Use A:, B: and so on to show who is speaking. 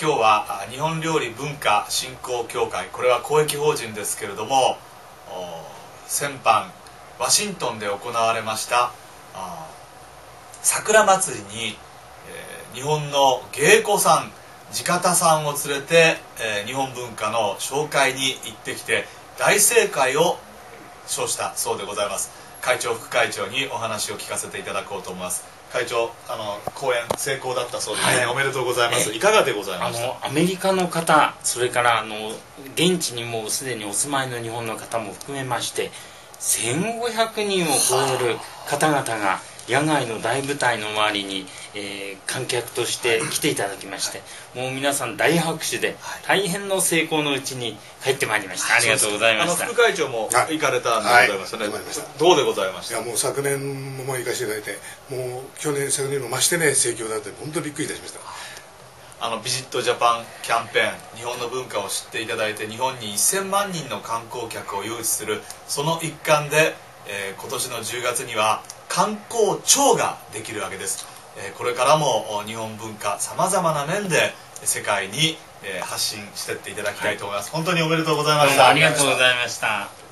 A: 今日は日本料理文化振興協会。これは公益法人ですけれども先般ワシントンで行われました桜祭りに、えー、日本の芸妓さん地方さんを連れて、えー、日本文化の紹介に行ってきて大正解を称したそうでございます。会長副会長にお話を聞かせていただこうと思います。会長あの講演成功だったそうですね、はい、おめでとうございます。いかがでございま
B: すあのアメリカの方それからあの現地にもうすでにお住まいの日本の方も含めまして1500人を超える方々が野外の大舞台の周りに、えー、観客として来ていただきまして、もう皆さん大拍手で、大変の成功のうちに帰ってまいりました、ありがとうございました。
A: 副会長も行かれたんでございますね、はい、どうでございました？
C: いやもう昨年も行かせていただいてもう去年昨年も増してね盛況だって本当にびっくりいたしました。
A: あのビジットジャパンキャンペーン日本の文化を知っていただいて日本に1000万人の観光客を誘致するその一環で、えー、今年の10月には観光庁ができるわけです、えこれからも日本文化さまざまな面で世界に発信していっていただきたいと思います、はい、本当におめでとうございました。
B: ありがとうございました